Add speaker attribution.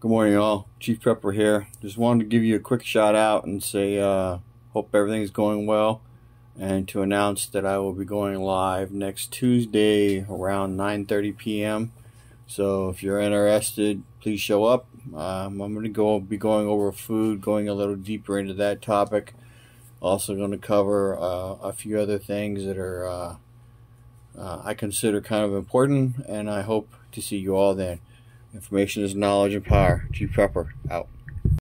Speaker 1: Good morning, all. Chief Prepper here. Just wanted to give you a quick shout out and say, uh, hope everything's going well, and to announce that I will be going live next Tuesday around 9:30 p.m. So if you're interested, please show up. Um, I'm going to go be going over food, going a little deeper into that topic. Also going to cover uh, a few other things that are uh, uh, I consider kind of important, and I hope to see you all then. Information is knowledge and power. Chief Prepper, out.